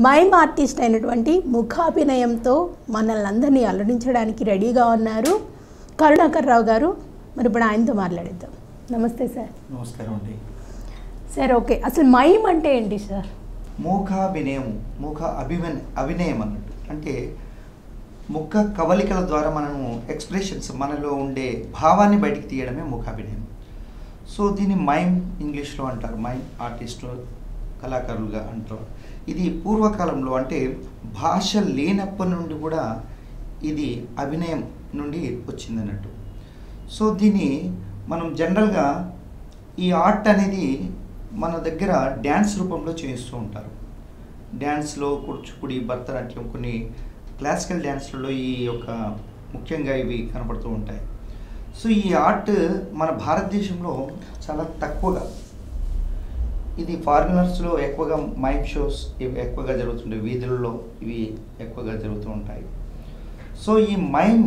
Mime artist అయినటువంటి ముఖాభినయంతో మనల్ని అందరినీ అలరించడానికి రెడీగా ఉన్నారు. కరుణాకర్ రావు గారు మరి ఇప్పుడు ఆయనతో మాట్లాడిద్దాం. నమస్తే సార్. నమస్కారం అండి. Sir okay. అసలు మైమ్ అంటే ఏంటి సార్? మూకాభినయం మూక అభిమన్ అభినయం అన్నట్టు. అంటే ముఖ కవలికల ద్వారా మనము ఎక్స్ప్రెషన్స్ మనలో ఉండే భావాన్ని బయటికి తీయడమే ముఖాభినయం. సో దీన్ని మైమ్ ఇంగ్లీష్లో అంటారు. మైమ్ ఆర్టిస్ట్ కళాకారులుగా అంటారు. ఇది పూర్వకాలంలో అంటే భాష లేనప్పటి నుండి కూడా ఇది అభినయం నుండి వచ్చింది అన్నట్టు సో దీన్ని మనం జనరల్గా ఈ ఆర్ట్ అనేది మన దగ్గర డ్యాన్స్ రూపంలో చేస్తూ ఉంటారు. డ్యాన్స్లో కూచిపూడి భరతనాట్యం కొన్ని క్లాసికల్ డ్యాన్స్లలో ఈ యొక్క ముఖ్యంగా ఇవి కనపడుతూ ఉంటాయి. సో ఈ ఆర్ట్ మన భారతదేశంలో చాలా తక్కువగా ఇది ఫారినర్స్లో ఎక్కువగా మైక్ షోస్ ఇవి ఎక్కువగా జరుగుతుంటాయి. వీధులలో ఇవి ఎక్కువగా జరుగుతూ ఉంటాయి. సో ఈ మైమ్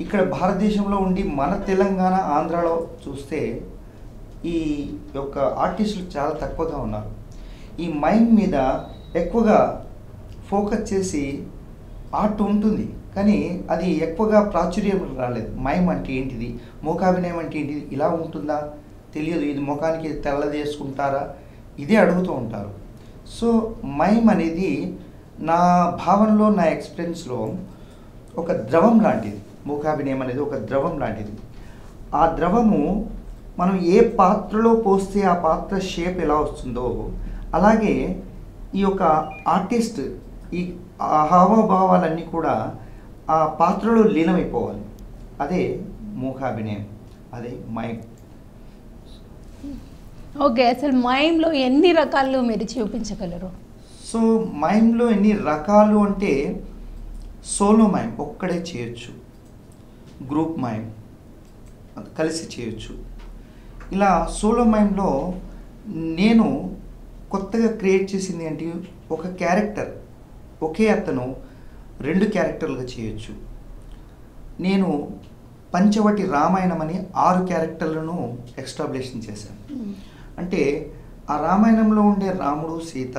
ఇక్కడ భారతదేశంలో ఉండి మన తెలంగాణ ఆంధ్రాలో చూస్తే ఈ యొక్క ఆర్టిస్టులు చాలా తక్కువగా ఉన్నారు. ఈ మైమ్ మీద ఎక్కువగా ఫోకస్ చేసి ఆర్ట్ ఉంటుంది. కానీ అది ఎక్కువగా ప్రాచుర్యం రాలేదు. మైమ్ అంటే ఏంటిది? మూకాభినయం అంటే ఏంటిది? ఇలా ఉంటుందా? తెలియదు. ఇది ముఖానికి తెల్లది వేసుకుంటారా ఇదే అడుగుతూ ఉంటారు. సో మైమ్ అనేది నా భావనలో నా ఎక్స్పీరియన్స్లో ఒక ద్రవం లాంటిది. మూకాభినయం అనేది ఒక ద్రవం లాంటిది. ఆ ద్రవము మనం ఏ పాత్రలో పోస్తే ఆ పాత్ర షేప్ ఎలా వస్తుందో అలాగే ఈ యొక్క ఆర్టిస్ట్ ఈ ఆ హావభావాలన్నీ కూడా ఆ పాత్రలో లీనమైపోవాలి. అదే మూకాభినయం అదే మైమ్. ఓకే అసలు మైమ్లో ఎన్ని రకాలు మీరు చూపించగలరు? సో మైమ్లో ఎన్ని రకాలు అంటే సోలో మైమ్ ఒక్కడే చేయొచ్చు. గ్రూప్ మైమ్ కలిసి చేయొచ్చు. ఇలా సోలో మైమ్లో నేను కొత్తగా క్రియేట్ చేసింది ఏంటి ఒక క్యారెక్టర్ ఒకే అతను రెండు క్యారెక్టర్లుగా చేయొచ్చు. నేను పంచవటి రామాయణం అని ఆరు క్యారెక్టర్లను ఎక్స్టాబ్లిషన్ చేశాను. అంటే ఆ రామాయణంలో ఉండే రాముడు సీత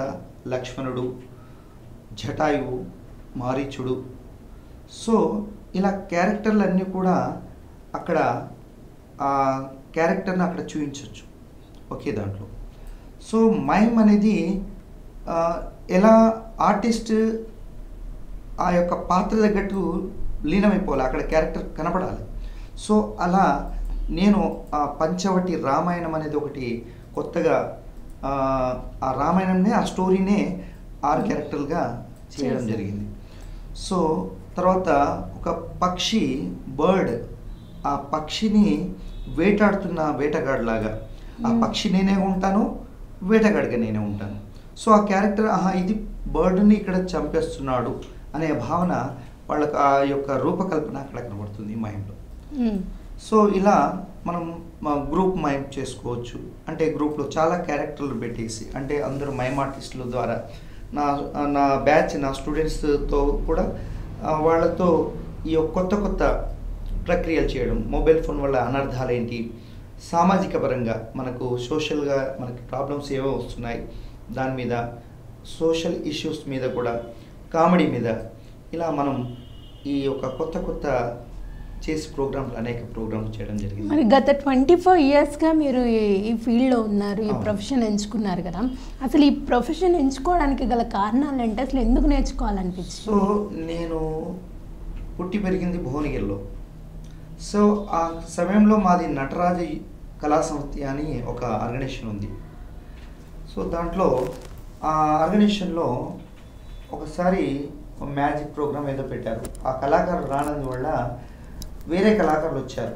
లక్ష్మణుడు జటాయువు మారీచుడు. సో ఇలా క్యారెక్టర్లన్నీ కూడా అక్కడ ఆ క్యారెక్టర్ని అక్కడ చూపించవచ్చు ఒకే దాంట్లో. సో మైమ్ అనేది ఎలా ఆర్టిస్ట్ ఆ యొక్క పాత్ర తగ్గట్టు లీనమైపోవాలి అక్కడ క్యారెక్టర్ కనపడాలి. సో అలా నేను ఆ పంచవటి రామాయణం అనేది ఒకటి కొత్తగా ఆ, రామాయణంనే ఆ స్టోరీనే ఆరు క్యారెక్టర్లుగా చేయడం. జరిగింది సో తర్వాత ఒక పక్షి బర్డ్ ఆ పక్షిని వేటాడుతున్న వేటగాడిలాగా ఆ. పక్షి నేనే ఉంటాను వేటగాడిగా నేనే ఉంటాను సో ఆ క్యారెక్టర్ ఆహా ఇది బర్డ్ని ఇక్కడ చంపేస్తున్నాడు అనే భావన వాళ్ళకి ఆ యొక్క రూపకల్పన అక్కడ కనబడుతుంది మైండ్లో. సో ఇలా మనం గ్రూప్ మైమ్ చేసుకోవచ్చు. అంటే గ్రూప్లో చాలా క్యారెక్టర్లు పెట్టేసి అంటే అందరూ మైమ్ ఆర్టిస్టుల ద్వారా. నా నా బ్యాచ్ నా స్టూడెంట్స్తో కూడా వాళ్ళతో ఈ యొక్క కొత్త కొత్త ప్రక్రియలు చేయడం మొబైల్ ఫోన్ వల్ల అనర్థాలు ఏంటి సామాజిక పరంగా మనకు సోషల్గా మనకి ప్రాబ్లమ్స్ ఏవో వస్తున్నాయి దాని మీద సోషల్ ఇష్యూస్ మీద కూడా కామెడీ మీద ఇలా మనం ఈ యొక్క కొత్త కొత్త చేసి ప్రోగ్రామ్లు అనేక ప్రోగ్రామ్స్ చేయడం జరిగింది. మరి గత ట్వంటీ ఫోర్ ఇయర్స్గా మీరు ఈ- ఫీల్డ్లో ఉన్నారు ఈ. ప్రొఫెషన్ ఎంచుకున్నారు కదా. అసలు ఈ ప్రొఫెషన్ ఎంచుకోవడానికి గల కారణాలు ఏంటి అసలు ఎందుకు నేర్చుకోవాలనిపించింది? సో నేను పుట్టి పెరిగింది భువనగిరిలో. సో ఆ సమయంలో మాది నటరాజ కళా సంస్థ అని ఒక ఆర్గనైజేషన్ ఉంది. సో దాంట్లో ఆ ఆర్గనైజేషన్లో ఒకసారి ఒక మ్యాజిక్ ప్రోగ్రామ్ ఏదో పెట్టారు. ఆ కళాకారులు రానందు వల్ల వేరే కళాకారులు వచ్చారు.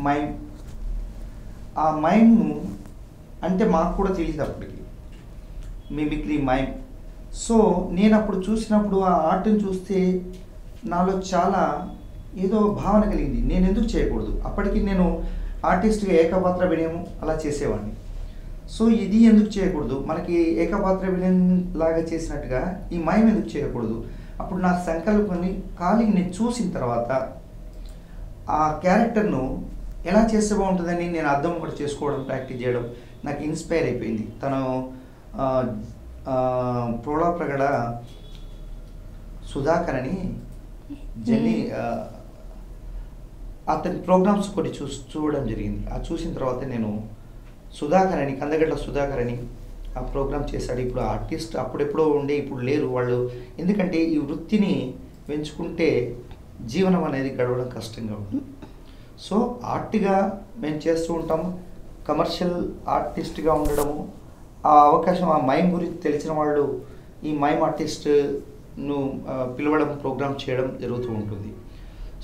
మైమ్ ఆ మైండ్ను అంటే మాకు కూడా తెలియదు అప్పటికి. మిమిక్రీ మైమ్ సో నేను అప్పుడు చూసినప్పుడు ఆ ఆర్ట్ని చూస్తే నాలో చాలా ఏదో భావన కలిగింది. నేను ఎందుకు చేయకూడదు? అప్పటికి నేను ఆర్టిస్ట్గా ఏకపాత్ర వినయము అలా చేసేవాడిని. సో ఇది ఎందుకు చేయకూడదు? మనకి ఏకపాత్ర వినయం లాగా చేసినట్టుగా ఈ మైమ్ ఎందుకు చేయకూడదు? అప్పుడు నా సంకల్పాన్ని ఖాళీ నేను చూసిన తర్వాత ఆ క్యారెక్టర్ను ఎలా చేస్తే బాగుంటుందని నేను అర్థం కూడా చేసుకోవడం ప్రాక్టీస్ చేయడం నాకు ఇన్స్పైర్ అయిపోయింది. తను ఆ, ఆ, ప్రోడా ప్రగడ సుధాకర్ అని జెన్నీ అతని ప్రోగ్రామ్స్ కొన్ని చూ చూడడం జరిగింది. ఆ చూసిన తర్వాత నేను సుధాకర్ అని కందగడ్ల సుధాకర్ అని ఆ ప్రోగ్రామ్ చేశాడు. ఇప్పుడు ఆర్టిస్ట్ అప్పుడెప్పుడో ఉండే ఇప్పుడు లేరు వాళ్ళు. ఎందుకంటే ఈ వృత్తిని పెంచుకుంటే జీవనం అనేది గడవడం కష్టంగా ఉంది సో ఆర్ట్గా మేము చేస్తూ ఉంటాము. కమర్షియల్ ఆర్టిస్ట్గా ఉండడము. ఆ అవకాశం ఆ మైమ్ గురించి తెలిసిన వాళ్ళు ఈ మైమ్ ఆర్టిస్ట్ను పిలవడం ప్రోగ్రామ్ చేయడం జరుగుతూ ఉంటుంది.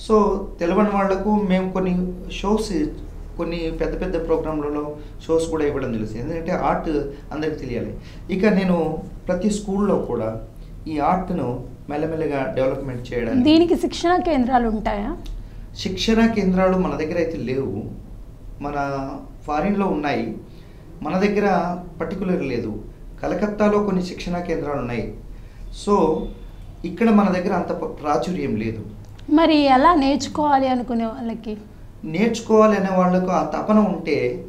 సో తెలియని వాళ్ళకు మేము కొన్ని షోస్ కొన్ని పెద్ద పెద్ద ప్రోగ్రాంలలో షోస్ కూడా ఇవ్వడం తెలుసు. ఎందుకంటే ఆర్ట్ అందరికి తెలియాలి. ఇక నేను ప్రతి స్కూల్లో కూడా ఈ ఆర్ట్ను మెల్లమెల్లగా డెవలప్మెంట్ చేయడానికి. దీనికి శిక్షణ కేంద్రాలు ఉంటాయా? శిక్షణ కేంద్రాలు మన దగ్గర అయితే లేవు. మన ఫారిన్లో ఉన్నాయి. మన దగ్గర పర్టికులర్ లేదు. కలకత్తాలో కొన్ని శిక్షణ కేంద్రాలు ఉన్నాయి. సో ఇక్కడ మన దగ్గర అంత ప్రాచుర్యం లేదు. మరి ఎలా నేర్చుకోవాలి అనుకునే వాళ్ళకి? నేర్చుకోవాలి అనే వాళ్ళకు ఆ తపన ఉంటే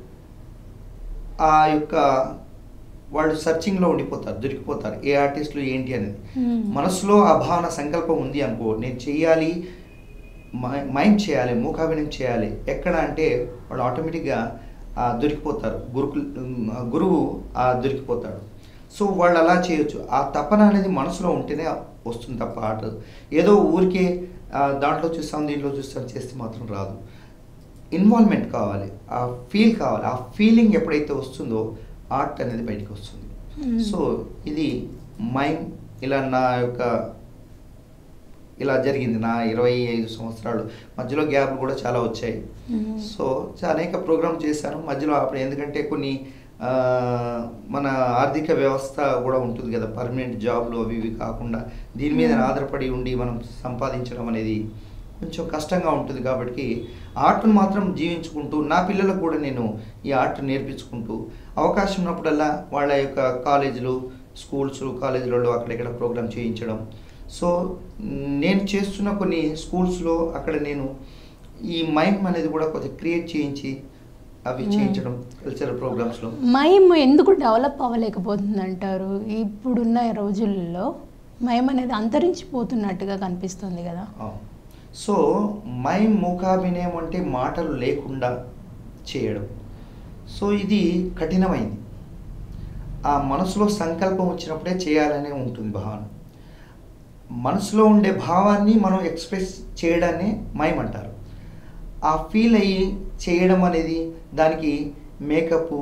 ఆ యొక్క వాళ్ళు సర్చింగ్లో ఉండిపోతారు దొరికిపోతారు. ఏ ఆర్టిస్టులు ఏంటి అనేది. Hmm. మనసులో ఆ భావన సంకల్పం ఉంది అనుకో నేను చెయ్యాలి మై- మైమ్ చేయాలి మూకాభినయం చేయాలి. ఎక్కడ అంటే వాళ్ళు ఆటోమేటిక్గా దొరికిపోతారు. గురుకు గురువు దొరికిపోతాడు. సో వాళ్ళు అలా చేయొచ్చు. ఆ తపన అనేది మనసులో ఉంటేనే వస్తుంది తప్ప ఆట. ఏదో ఊరికే దాంట్లో చూస్తాం దీంట్లో చూస్తాం చేస్తే మాత్రం రాదు. ఇన్వాల్వ్మెంట్ కావాలి. ఆ ఫీల్ కావాలి. ఆ ఫీలింగ్ ఎప్పుడైతే వస్తుందో ఆర్ట్ అనేది బయటికి వస్తుంది Hmm. సో ఇది మైండ్ ఇలా నా యొక్క ఇలా జరిగింది నా ఇరవై ఐదు సంవత్సరాలు మధ్యలో గ్యాప్లు కూడా చాలా వచ్చాయి Hmm. సో చా- అనేక ప్రోగ్రామ్ చేశాను మధ్యలో అప్పుడు ఎందుకంటే కొన్ని మన ఆర్థిక వ్యవస్థ కూడా ఉంటుంది కదా పర్మనెంట్ జాబ్లు అవి ఇవి కాకుండా దీని మీద Hmm. ఆధారపడి ఉండి మనం సంపాదించడం అనేది కొంచెం కష్టంగా ఉంటుంది కాబట్టి ఆర్ట్ను మాత్రం జీవించుకుంటూ నా పిల్లలకు కూడా నేను ఈ ఆర్ట్ నేర్పించుకుంటూ అవకాశం ఉన్నప్పుడల్లా వాళ్ళ యొక్క కాలేజీలు స్కూల్స్ కాలేజీలలో అక్కడెక్కడ ప్రోగ్రామ్ చేయించడం. సో నేను చేస్తున్న కొన్ని స్కూల్స్లో అక్కడ నేను ఈ మైమ్ అనేది కూడా కొంచెం క్రియేట్ చేయించి అవి. చేయించడం కల్చరల్ ప్రోగ్రామ్స్లో. మైమ్ ఎందుకు డెవలప్ అవ్వలేకపోతుంది అంటారు ఇప్పుడున్న రోజుల్లో మైమ్ అనేది అంతరించిపోతున్నట్టుగా కనిపిస్తుంది కదా. సో మైమ్ మూకాభినయం అంటే మాటలు లేకుండా చేయడం. సో ఇది కఠినమైంది. ఆ మనసులో సంకల్పం వచ్చినప్పుడే చేయాలనే ఉంటుంది భావన. మనసులో ఉండే భావాన్ని మనం ఎక్స్ప్రెస్ చేయడాన్ని మైమ్ అంటారు ఆ ఫీల్ అయ్యి చేయడం అనేది దానికి మేకప్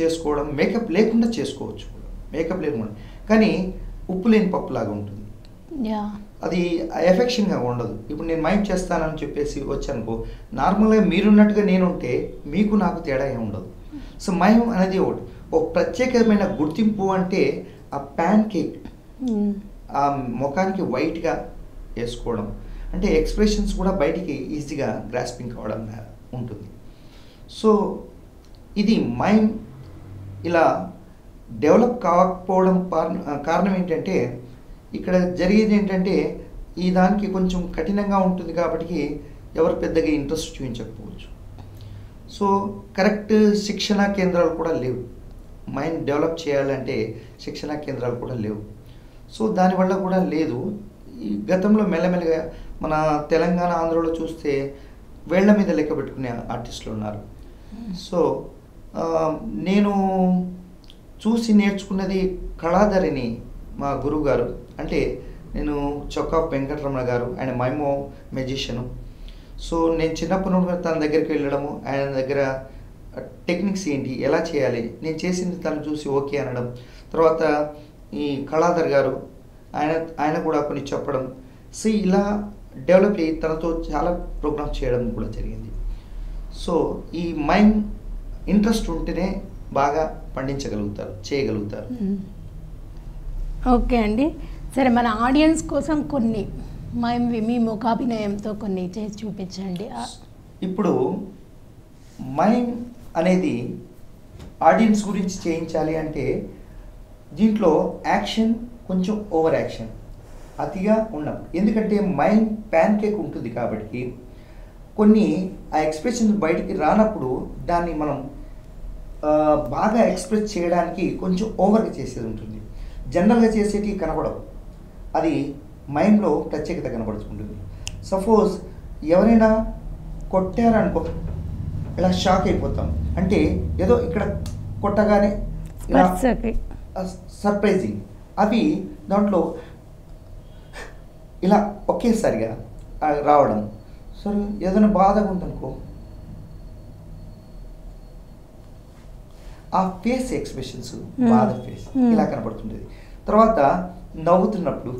చేసుకోవడం మేకప్ లేకుండా చేసుకోవచ్చు కూడా. మేకప్ లేకుండా కానీ ఉప్పు లేని పప్పు లాగా ఉంటుంది. యా. అది ఎఫెక్షన్గా ఉండదు. ఇప్పుడు నేను మైండ్ చేస్తానని చెప్పేసి వచ్చానుకో నార్మల్గా మీరున్నట్టుగా నేను ఉంటే మీకు నాకు తేడా ఏమి ఉండదు. సో మైమ్ అనేది ఒకటి. ఒక ప్రత్యేకమైన గుర్తింపు అంటే ఆ ప్యాన్ కేక్ ఆ ముఖానికి వైట్గా వేసుకోవడం. అంటే ఎక్స్ప్రెషన్స్ కూడా బయటికి ఈజీగా గ్రాస్పింగ్ కావడం ఉంటుంది. సో ఇది మైండ్ ఇలా డెవలప్ కాకపోవడం కారణ- కారణం ఏంటంటే ఇక్కడ జరిగేది ఏంటంటే ఈ దానికి కొంచెం కఠినంగా ఉంటుంది కాబట్టి ఎవరు పెద్దగా ఇంట్రెస్ట్ చూపించకపోవచ్చు. సో కరెక్ట్ శిక్షణ కేంద్రాలు కూడా లేవు. మైండ్ డెవలప్ చేయాలంటే శిక్షణ కేంద్రాలు కూడా లేవు. సో దానివల్ల కూడా లేదు. ఈ గతంలో మెల్లమెల్లగా మన తెలంగాణ ఆంధ్రలో చూస్తే వేళ్ళ మీద లెక్క పెట్టుకునే ఆర్టిస్టులు ఉన్నారు. సో ఆ, నేను చూసి నేర్చుకున్నది కళాధరిని మా గురువు గారు అంటే నేను చొక్కా వెంకటరమణ గారు ఆయన మైమో మెజిషియను సో నేను చిన్నప్పటి నుండి తన దగ్గరికి వెళ్ళడము ఆయన దగ్గర టెక్నిక్స్ ఏంటి ఎలా చేయాలి నేను చేసింది తను చూసి ఓకే అనడం. తర్వాత ఈ కళాధర్ గారు ఆయన ఆయన కూడా కొన్ని చెప్పడం. సో ఇలా డెవలప్ అయ్యి తనతో చాలా ప్రోగ్రామ్స్ చేయడం కూడా జరిగింది. సో ఈ మైండ్ ఇంట్రెస్ట్ ఉంటేనే బాగా పండించగలుగుతారు చేయగలుగుతారు. ఓకే అండి. సరే మన ఆడియన్స్ కోసం కొన్ని మీ ముఖాభినయంతో కొన్ని చేసి చూపించండి. ఇప్పుడు మైమ్ అనేది ఆడియన్స్ గురించి చేయించాలి అంటే దీంట్లో యాక్షన్ కొంచెం ఓవర్ యాక్షన్ అతిగా ఉన్నాం ఎందుకంటే మైండ్ ప్యాన్ కేక్ ఉంటుంది కాబట్టి కొన్ని ఆ ఎక్స్ప్రెషన్ బయటికి రానప్పుడు దాన్ని మనం బాగా ఎక్స్ప్రెస్ చేయడానికి కొంచెం ఓవర్గా చేసేది ఉంటుంది. జనరల్గా చేసేటివి కనపడవు. అది మైండ్లో ప్రత్యేకత కనబడుతుంటుంది సపోజ్ ఎవరైనా కొట్టారనుకో ఇలా షాక్ అయిపోతాం. అంటే ఏదో ఇక్కడ కొట్టగానే సర్ప్రైజింగ్. అవి దాంట్లో ఇలా ఒకేసారిగా రావడం. సరే ఏదైనా బాధగా ఉందనుకో. ఆ ఫేస్ ఎక్స్ప్రెషన్స్ Hmm. బాధ ఫేస్ Hmm. ఇలా కనబడుతుంటుంది తర్వాత నవ్వుతున్నప్పుడు.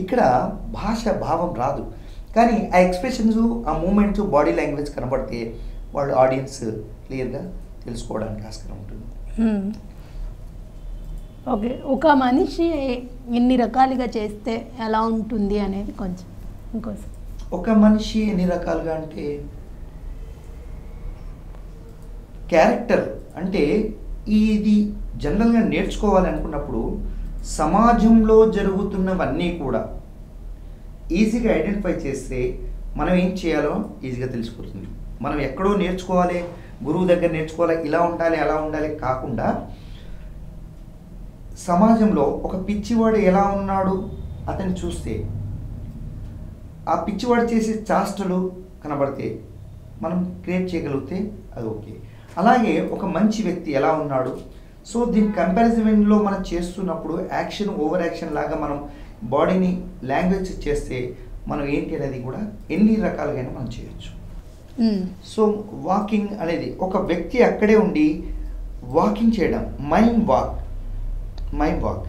ఇక్కడ భాష భావం రాదు కానీ ఆ ఎక్స్ప్రెషన్స్ ఆ మూమెంట్స్ బాడీ లాంగ్వేజ్ కనబడితే వాళ్ళు ఆడియన్స్ క్లియర్గా తెలుసుకోవడానికి ఆస్కారం ఉంటుంది. ఓకే ఒక మనిషి ఎన్ని రకాలుగా చేస్తే ఎలా ఉంటుంది అనేది కొంచెం ఇంకోసం ఒక మనిషి ఎన్ని రకాలుగా అంటే క్యారెక్టర్ అంటే ఇది జనరల్గా నేర్చుకోవాలి అనుకున్నప్పుడు సమాజంలో జరుగుతున్నవన్నీ కూడా ఈజీగా ఐడెంటిఫై చేస్తే మనం ఏం చేయాలో ఈజీగా తెలిసిపోతుంది. మనం ఎక్కడో నేర్చుకోవాలి గురువు దగ్గర నేర్చుకోవాలి ఇలా ఉండాలి అలా ఉండాలి కాకుండా సమాజంలో ఒక పిచ్చివాడు ఎలా ఉన్నాడు అతన్ని చూస్తే ఆ పిచ్చివాడు చేసే చాష్టలు కనబడితే మనం క్రియేట్ చేయగలిగితే అది ఓకే అలాగే ఒక మంచి వ్యక్తి ఎలా ఉన్నాడు? సో దీని కంపారిజన్లో మనం చేస్తున్నప్పుడు యాక్షన్ ఓవర్ యాక్షన్ లాగా మనం బాడీని లాంగ్వేజ్ చేస్తే మనం ఏంటి అనేది కూడా ఎన్ని రకాలుగా మనం చేయొచ్చు. సో వాకింగ్ అనేది ఒక వ్యక్తి అక్కడే ఉండి వాకింగ్ చేయడం మైండ్ వాక్ మైండ్ వాక్.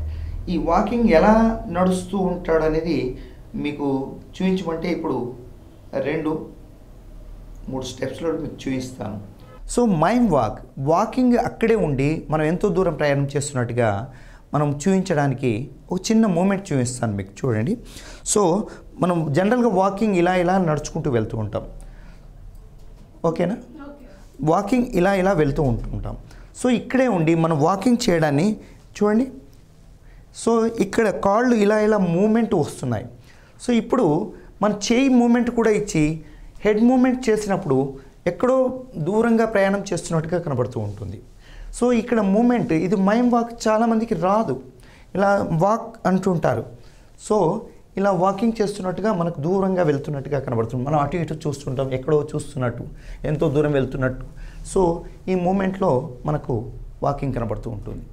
ఈ వాకింగ్ ఎలా నడుస్తూ ఉంటాడు అనేది మీకు చూపించమంటే ఇప్పుడు రెండు మూడు స్టెప్స్లో మీకు చూపిస్తాను సో మైండ్ వాక్ వాకింగ్ అక్కడే ఉండి మనం ఎంతో దూరం ప్రయాణం చేస్తున్నట్టుగా మనం చూపించడానికి ఒక చిన్న మూమెంట్ చూపిస్తాను మీకు చూడండి. సో మనం జనరల్గా వాకింగ్ ఇలా ఇలా నడుచుకుంటూ వెళ్తూ ఉంటాం. ఓకేనా? వాకింగ్ ఇలా ఇలా వెళ్తూ ఉంటుంటాం. సో ఇక్కడే ఉండి మనం వాకింగ్ చేయడాన్ని చూడండి. సో ఇక్కడ కాళ్ళు ఇలా ఇలా మూమెంట్ వస్తున్నాయి. సో ఇప్పుడు మన చేయి మూమెంట్ కూడా ఇచ్చి హెడ్ మూమెంట్ చేసినప్పుడు ఎక్కడో దూరంగా ప్రయాణం చేస్తున్నట్టుగా కనబడుతూ ఉంటుంది. సో ఇక్కడ మూమెంట్ ఇది మైండ్ వాక్ చాలామందికి రాదు. ఇలా వాక్ అంటుంటారు సో ఇలా వాకింగ్ చేస్తున్నట్టుగా మనకు దూరంగా వెళ్తున్నట్టుగా కనబడుతుంది. మనం అటు ఇటు చూస్తుంటాం ఎక్కడో చూస్తున్నట్టు ఎంతో దూరం వెళ్తున్నట్టు. సో ఈ మూమెంట్లో మనకు వాకింగ్ కనబడుతూ ఉంటుంది.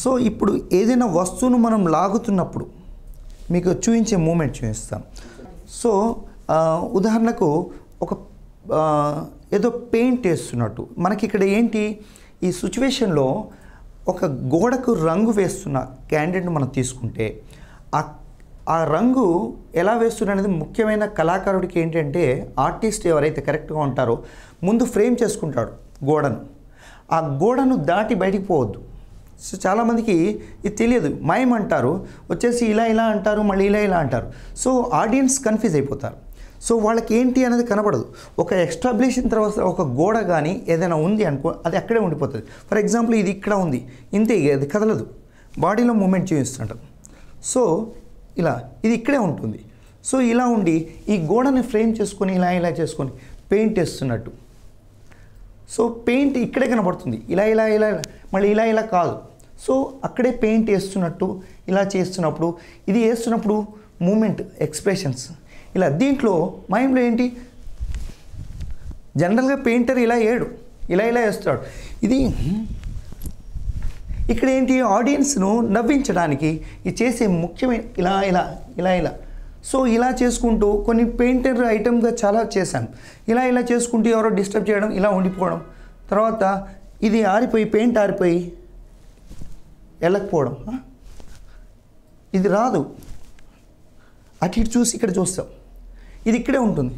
సో ఇప్పుడు ఏదైనా వస్తువును మనం లాగుతున్నప్పుడు మీకు చూపించే మూమెంట్ చూపిస్తాం. సో ఉదాహరణకు ఒక ఏదో పెయింట్ వేస్తున్నట్టు. మనకి ఇక్కడ ఏంటి? ఈ సిచ్యువేషన్లో ఒక గోడకు రంగు వేస్తున్న క్యాండిడేట్ని మనం తీసుకుంటే ఆ ఆ రంగు ఎలా వేస్తున్న అనేది ముఖ్యమైన కళాకారుడికి ఏంటంటే ఆర్టిస్ట్ ఎవరైతే కరెక్ట్గా ఉంటారో ముందు ఫ్రేమ్ చేసుకుంటాడు గోడను. ఆ గోడను దాటి బయటికి పోవద్దు. సో చాలామందికి ఇది తెలియదు. మాయం అంటారు వచ్చేసి ఇలా ఇలా అంటారు మళ్ళీ ఇలా ఇలా అంటారు. సో ఆడియన్స్ కన్ఫ్యూజ్ అయిపోతారు. సో వాళ్ళకి ఏంటి అనేది కనబడదు. ఒక ఎస్టాబ్లిషన్ తర్వాత ఒక గోడ కానీ ఏదైనా ఉంది అనుకో అది అక్కడే ఉండిపోతుంది. ఫర్ ఎగ్జాంపుల్ ఇది ఇక్కడ ఉంది. ఇంతే అది కదలదు. బాడీలో మూమెంట్ చూపిస్తుంటాం సో ఇలా ఇది ఇక్కడే ఉంటుంది. సో ఇలా ఉండి ఈ గోడని ఫ్రేమ్ చేసుకొని ఇలా ఇలా చేసుకొని పెయింట్ వేస్తున్నట్టు. సో పెయింట్ ఇక్కడే కనబడుతుంది. ఇలా ఇలా ఇలా ఇలా. మళ్ళీ ఇలా ఇలా కాదు. సో అక్కడే పెయింట్ వేస్తున్నట్టు ఇలా చేస్తున్నప్పుడు ఇది వేస్తున్నప్పుడు మూమెంట్ ఎక్స్ప్రెషన్స్. ఇలా దీంట్లో మైండ్లో ఏంటి? జనరల్గా పెయింటర్ ఇలా ఏడు ఇలా ఇలా వేస్తాడు. ఇది ఇక్కడ ఏంటి? ఆడియన్స్ను నవ్వించడానికి ఇది చేసే ముఖ్యమైన ఇలా ఇలా ఇలా ఇలా. సో ఇలా చేసుకుంటూ కొన్ని పెయింటర్ ఐటమ్గా చాలా చేశాను. ఇలా ఇలా చేసుకుంటూ ఎవరో డిస్టర్బ్ చేయడం ఇలా ఉండిపోవడం. తర్వాత ఇది ఆరిపోయి పెయింట్ ఆరిపోయి వెళ్ళకపోవడం. ఇది రాదు. అటు ఇటు చూసి ఇక్కడ చూస్తాం. ఇది ఇక్కడే ఉంటుంది.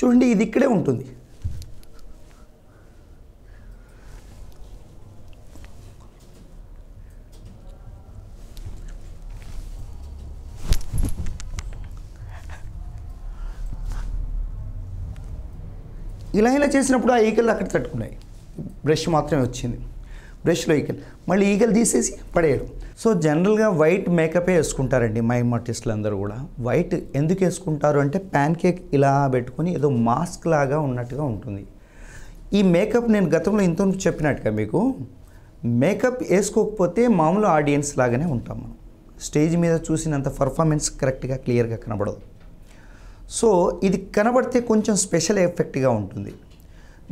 చూడండి ఇది ఇక్కడే ఉంటుంది. ఇలా ఇలా చేసినప్పుడు ఆ ఈగలు అక్కడ తట్టుకున్నాయి. బ్రష్ మాత్రమే వచ్చింది. బ్రష్లో ఈగలు. మళ్ళీ ఈగలు తీసేసి పడేయడం. సో జనరల్గా వైట్ మేకపే వేసుకుంటారండి మైమ్ ఆర్టిస్టులు అందరూ కూడా? వైట్ ఎందుకు వేసుకుంటారు అంటే ప్యాన్ కేక్ ఇలా పెట్టుకొని ఏదో మాస్క్ లాగా ఉన్నట్టుగా ఉంటుంది. ఈ మేకప్ నేను గతంలో ఇంత చెప్పినట్టుగా మీకు మేకప్ వేసుకోకపోతే మామూలు ఆడియన్స్ లాగానే ఉంటాం మనం. స్టేజ్ మీద చూసినంత పర్ఫార్మెన్స్ కరెక్ట్గా క్లియర్గా కనబడదు. సో ఇది కనబడితే కొంచెం స్పెషల్ ఎఫెక్ట్గా ఉంటుంది.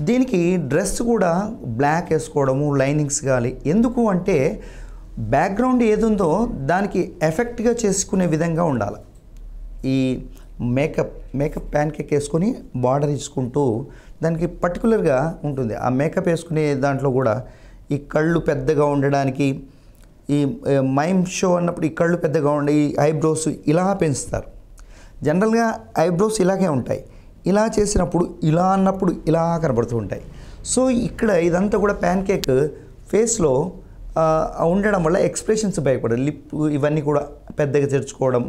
దీనికి డ్రెస్ కూడా బ్లాక్ వేసుకోవడము లైనింగ్స్ కావాలి ఎందుకు అంటే బ్యాక్గ్రౌండ్ ఏదుందో దానికి ఎఫెక్ట్గా చేసుకునే విధంగా ఉండాలి. ఈ మేకప్ మేకప్ ప్యాన్ కేక్ వేసుకొని బార్డర్ ఇచ్చుకుంటూ దానికి పర్టికులర్గా ఉంటుంది. ఆ మేకప్ వేసుకునే దాంట్లో కూడా ఈ కళ్ళు పెద్దగా ఉండడానికి ఈ మైమ్ షో అన్నప్పుడు ఈ కళ్ళు పెద్దగా ఉండే ఈ ఐబ్రోస్ ఇలా పెంచుతారు. జనరల్గా ఐబ్రోస్ ఇలాగే ఉంటాయి. ఇలా చేసినప్పుడు ఇలా అన్నప్పుడు ఇలా కనబడుతూ ఉంటాయి. సో ఇక్కడ ఇదంతా కూడా ప్యాన్ కేక్ ఫేస్లో ఉండడం వల్ల ఎక్స్ప్రెషన్స్ భయపడదు లిప్ ఇవన్నీ కూడా పెద్దగా తెరుచుకోవడం.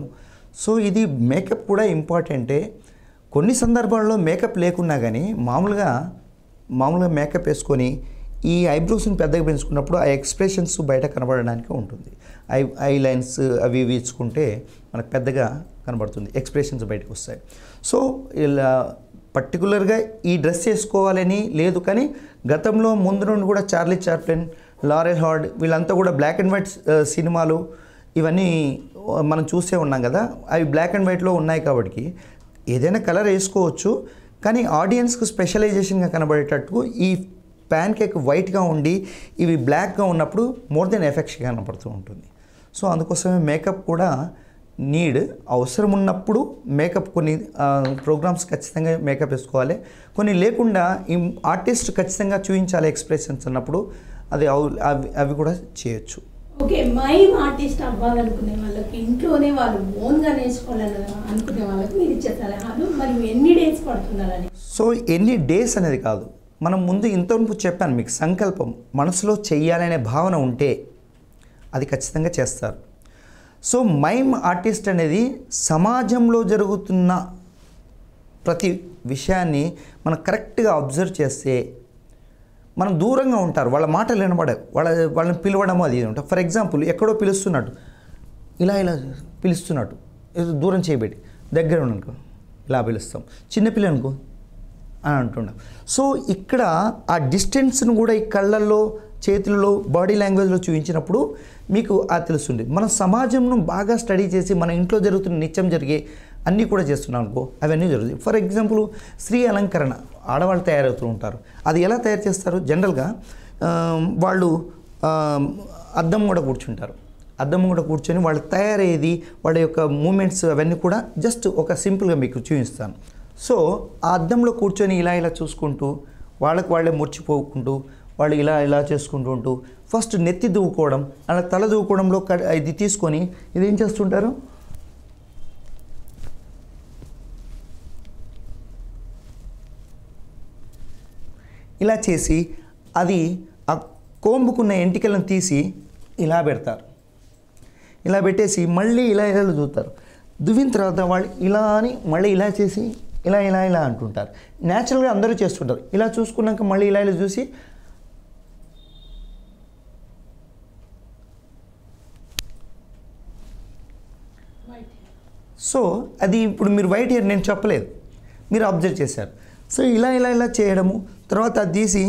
సో ఇది మేకప్ కూడా ఇంపార్టెంటే. కొన్ని సందర్భాల్లో మేకప్ లేకున్నా కానీ మామూలుగా మామూలుగా మేకప్ వేసుకొని ఈ ఐబ్రోస్ని పెద్దగా పెంచుకున్నప్పుడు ఆ ఎక్స్ప్రెషన్స్ బయట కనబడడానికి ఉంటుంది. ఐ ఐ లైన్స్ అవి ఇవి ఇచ్చుకుంటే మనకు పెద్దగా కనబడుతుంది ఎక్స్ప్రెషన్స్ బయటకు వస్తాయి. సో ఇలా పర్టికులర్గా ఈ డ్రెస్ వేసుకోవాలని లేదు కానీ గతంలో ముందు నుండి కూడా చార్లీ చాప్లిన్ లారెల్ హార్డ్ వీళ్ళంతా కూడా బ్లాక్ అండ్ వైట్ సినిమాలు ఇవన్నీ uh, మనం చూసే ఉన్నాం కదా అవి బ్లాక్ అండ్ వైట్లో ఉన్నాయి కాబట్టి ఏదైనా కలర్ వేసుకోవచ్చు కానీ ఆడియన్స్కు స్పెషలైజేషన్గా కనబడేటట్టు ఈ ప్యాన్ కేక్ వైట్గా ఉండి ఇవి బ్లాక్గా ఉన్నప్పుడు మోర్ దెన్ ఎఫెక్ట్గా కనపడుతూ ఉంటుంది. సో అందుకోసమే మేకప్ కూడా నీడ్ అవసరం ఉన్నప్పుడు మేకప్ కొన్ని ప్రోగ్రామ్స్ ఖచ్చితంగా మేకప్ వేసుకోవాలి. కొన్ని లేకుండా ఈ ఆర్టిస్ట్ ఖచ్చితంగా చూపించాలి ఎక్స్ప్రెషన్స్ అన్నప్పుడు అది అవు- అవి కూడా చేయొచ్చు. ఓకే మైమ్ ఆర్టిస్ట్ అవ్వాలనుకునే వాళ్ళకి ఇంట్లోనే వాళ్ళు ఓన్గా నేర్చుకోవాలని అనుకునే వాళ్ళకి మీరు ఇచ్చే సలహాలు ఎన్ని డేస్ పడుతున్నారని? సో ఎన్ని డేస్ అనేది కాదు. మనం ముందు ఇంతవరకు చెప్పాను మీకు సంకల్పం మనసులో చెయ్యాలనే భావన ఉంటే అది ఖచ్చితంగా చేస్తారు. సో మైమ్ ఆర్టిస్ట్ అనేది సమాజంలో జరుగుతున్న ప్రతి విషయాన్ని మనం కరెక్ట్గా అబ్జర్వ్ చేస్తే మనం దూరంగా ఉంటారు. వాళ్ళ మాటలు వినబడే వాళ్ళ వాళ్ళని పిలవడము అది ఉంటారు ఫర్ ఎగ్జాంపుల్ ఎక్కడో పిలుస్తున్నట్టు ఇలా ఇలా పిలుస్తున్నట్టు ఏదో దూరం చేయబెట్టి దగ్గర ఉండనుకో ఇలా పిలుస్తాం. చిన్నపిల్ల అనుకో అని అంటున్నాం సో ఇక్కడ ఆ డిస్టెన్స్ను కూడా ఈ కళ్ళల్లో చేతులలో బాడీ లాంగ్వేజ్లో చూపించినప్పుడు మీకు అది తెలుస్తుంది. మన సమాజంను బాగా స్టడీ చేసి మన ఇంట్లో జరుగుతున్న నిత్యం జరిగే అన్నీ కూడా చేస్తున్నాం అనుకో అవన్నీ జరుగుతాయి. ఫర్ ఎగ్జాంపుల్ స్త్రీ అలంకరణ ఆడవాళ్ళు తయారవుతూ ఉంటారు. అది ఎలా తయారు చేస్తారు? జనరల్గా వాళ్ళు అద్దం కూడా కూర్చుంటారు. అద్దం కూడా కూర్చొని వాళ్ళు తయారయ్యేది వాళ్ళ యొక్క మూమెంట్స్ అవన్నీ కూడా జస్ట్ ఒక సింపుల్గా మీకు చూపిస్తాను. సో ఆ అద్దంలో కూర్చొని ఇలా ఇలా చూసుకుంటూ వాళ్ళకు వాళ్ళే ముర్చిపోకుంటూ వాళ్ళు ఇలా ఇలా చేసుకుంటూ ఉంటూ ఫస్ట్ నెత్తి దువ్వుకోవడం అలా తల దువ్వుకోవడంలో ఇది తీసుకొని ఇది ఏం చేస్తుంటారు? ఇలా చేసి అది ఆ కోంబుకున్న ఎంటికలను తీసి ఇలా పెడతారు. ఇలా పెట్టేసి మళ్ళీ ఇలా ఇలా దువ్వుతారు. దువ్విన తర్వాత వాళ్ళు ఇలా అని మళ్ళీ ఇలా చేసి ఇలా ఇలా ఇలా అంటుంటారు. న్యాచురల్గా అందరూ చేస్తుంటారు. ఇలా చూసుకున్నాక మళ్ళీ ఇలా ఇలా చూసి సో అది ఇప్పుడు మీరు వైట్ హెయిర్ నేను చెప్పలేదు. మీరు అబ్జర్వ్ చేశారు. సో ఇలా ఇలా ఇలా చేయడము తర్వాత అది తీసి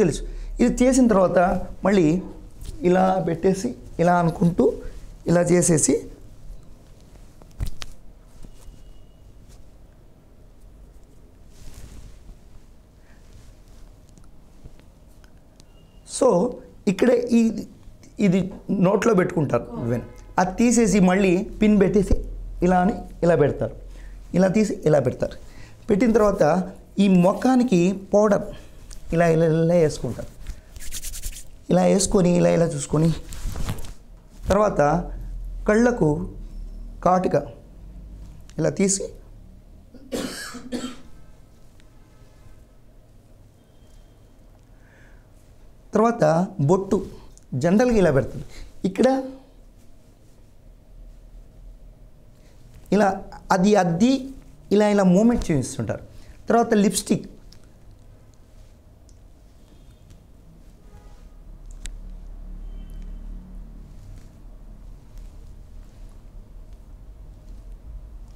తెలుసు. ఇది చేసిన తర్వాత మళ్ళీ ఇలా పెట్టేసి ఇలా అనుకుంటూ ఇలా చేసేసి సో ఇక్కడ ఈ ఇది నోట్లో పెట్టుకుంటారు ఈవెన్ అది తీసేసి మళ్ళీ పిన్ పెట్టేసి ఇలా అని ఇలా పెడతారు. ఇలా తీసి ఇలా పెడతారు. పెట్టిన తర్వాత ఈ మొఖానికి పౌడర్ ఇలా ఇలా ఇలా వేసుకుంటారు. ఇలా వేసుకొని ఇలా ఇలా చూసుకొని. తర్వాత కళ్ళకు కాటుక ఇలా తీసి తర్వాత బొట్టు జనరల్గా ఇలా పెడుతుంది ఇక్కడ ఇలా అది అద్ది ఇలా ఇలా మూమెంట్ చూపిస్తుంటారు. తర్వాత లిప్స్టిక్.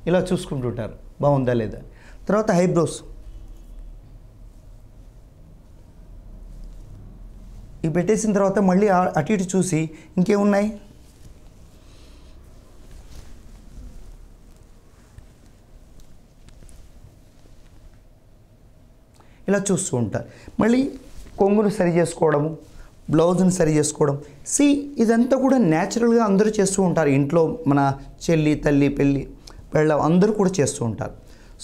ఇలా చూసుకుంటుంటారు. బాగుందా లేదా? తర్వాత ఐబ్రోస్. ఇవి పెట్టేసిన తర్వాత మళ్ళీ అటు ఇటు చూసి ఇంకేమున్నాయి? ఇలా చూస్తూ ఉంటారు. మళ్ళీ కొంగును సరి చేసుకోవడము బ్లౌజ్ని సరి చేసుకోవడం. సి ఇదంతా కూడా న్యాచురల్గా అందరూ చేస్తూ ఉంటారు. ఇంట్లో మన చెల్లి తల్లి పెళ్ళి పెళ్ళ అందరూ కూడా చేస్తూ ఉంటారు.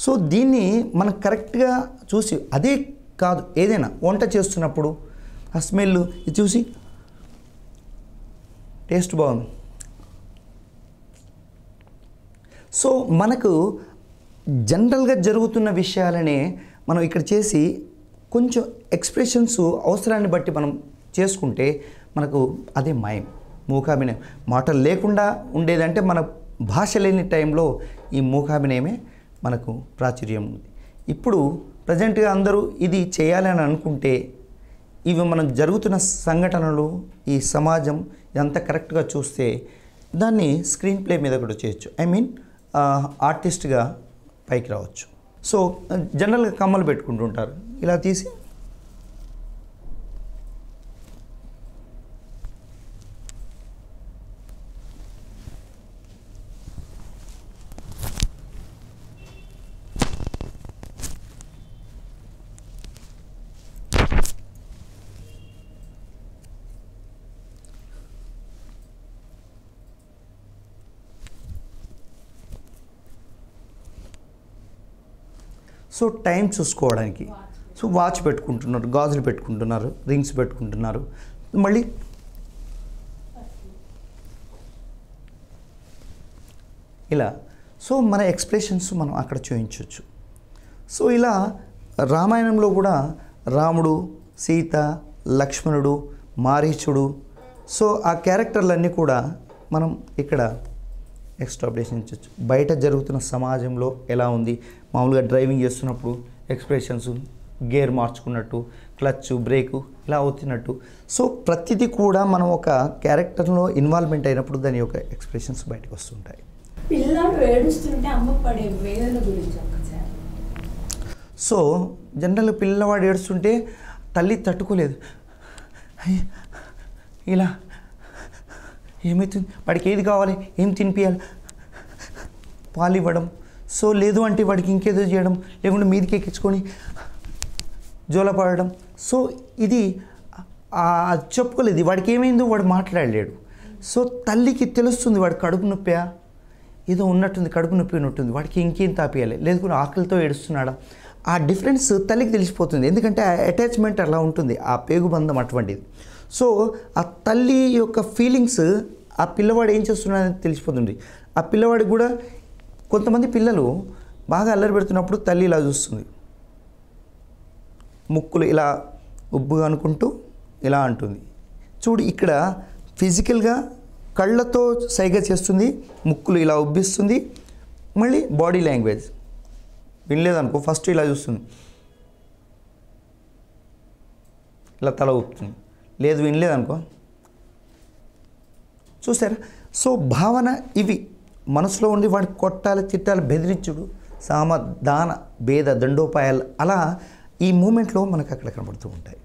సో దీన్ని మనం కరెక్ట్గా చూసి అదే కాదు ఏదైనా వంట చేస్తున్నప్పుడు ఆ స్మెల్ ఇది చూసి టేస్ట్ బాగుంది. సో మనకు జనరల్గా జరుగుతున్న విషయాలనే మనం ఇక్కడ చేసి కొంచెం ఎక్స్ప్రెషన్స్ అవసరాన్ని బట్టి మనం చేసుకుంటే మనకు అదే మాయం. మూకాభినయం. మాటలు లేకుండా ఉండేదంటే మన భాష లేని టైంలో ఈ మూకాభినయమే మనకు ప్రాచుర్యం ఉంది. ఇప్పుడు ప్రజెంట్గా అందరూ ఇది చేయాలని అనుకుంటే ఇవి మనం జరుగుతున్న సంఘటనలు ఈ సమాజం ఇదంతా కరెక్ట్గా చూస్తే దాన్ని స్క్రీన్ ప్లే మీద కూడా చేయొచ్చు. ఐ మీన్ ఆర్టిస్ట్గా పైకి రావచ్చు. సో జనరల్గా కమ్మలు పెట్టుకుంటుంటారు. ఇలా తీసి సో టైం చూసుకోవడానికి. సో వాచ్ పెట్టుకుంటున్నారు గాజులు పెట్టుకుంటున్నారు రింగ్స్ పెట్టుకుంటున్నారు. మళ్ళీ ఇలా. సో మన ఎక్స్ప్రెషన్స్ మనం అక్కడ చూపించవచ్చు సో ఇలా రామాయణంలో కూడా రాముడు సీత లక్ష్మణుడు మారీచుడు సో ఆ క్యారెక్టర్లన్నీ కూడా మనం ఇక్కడ ఎక్స్టాబ్లిషించవచ్చు బయట జరుగుతున్న సమాజంలో ఎలా ఉంది మామూలుగా డ్రైవింగ్ చేస్తున్నప్పుడు ఎక్స్ప్రెషన్స్ గేర్ మార్చుకున్నట్టు క్లచ్ బ్రేకు ఇలా అవుతున్నట్టు. సో ప్రతిదీ కూడా మనం ఒక క్యారెక్టర్లో ఇన్వాల్వ్మెంట్ అయినప్పుడు దాని యొక్క ఎక్స్ప్రెషన్స్ బయటకు వస్తుంటాయి. పిల్లాడు ఏడుస్తుంటే అమ్మ పడే వేదన గురించి ఒక్కసారి. సో జనరల్ పిల్లవాడు ఏడుస్తుంటే తల్లి తట్టుకోలేదు. ఇలా ఏమవుతుంది వాడికి ఏది కావాలి? ఏం తినిపించాలి పాలు ఇవ్వడం సో లేదు అంటే వాడికి ఇంకేదో చేయడం లేకుంటే మీదికి ఎక్కించుకొని జోలపడడం సో ఇది అది చెప్పుకోలేదు. వాడికి ఏమైందో వాడు మాట్లాడలేడు. సో తల్లికి తెలుస్తుంది వాడు కడుపు నొప్పా ఏదో ఉన్నట్టుంది కడుపు నొప్పి ఉన్నట్టుంది. వాడికి ఇంకేం తాపియాలి? లేకపోతే ఆకలితో ఏడుస్తున్నాడా? ఆ డిఫరెన్స్ తల్లికి తెలిసిపోతుంది. ఎందుకంటే ఆ అటాచ్మెంట్ అలా ఉంటుంది. ఆ పేగుబంధం అటువంటిది. సో ఆ తల్లి యొక్క ఫీలింగ్స్ ఆ పిల్లవాడు ఏం చేస్తున్నాడని తెలిసిపోతుంది. ఆ పిల్లవాడికి కూడా కొంతమంది పిల్లలు బాగా అల్లరి పెడుతున్నప్పుడు తల్లి ఇలా చూస్తుంది. ముక్కులు ఇలా ఉబ్బుగా అనుకుంటూ ఇలా అంటుంది. చూడు ఇక్కడ ఫిజికల్గా కళ్ళతో సైగ చేస్తుంది ముక్కులు ఇలా ఉబ్బిస్తుంది మళ్ళీ బాడీ లాంగ్వేజ్. వినలేదనుకో ఫస్ట్ ఇలా చూస్తుంది. ఇలా తల ఊపుతుంది. లేదు వినలేదనుకో. చూసారా? సో భావన ఇవి. మనసులో ఉండి వాడిని కొట్టాలి తిట్టాలి బెదిరించుడు సామ దాన భేద దండోపాయాలు అలా ఈ మూమెంట్లో మనకు అక్కడ కనబడుతూ ఉంటాయి.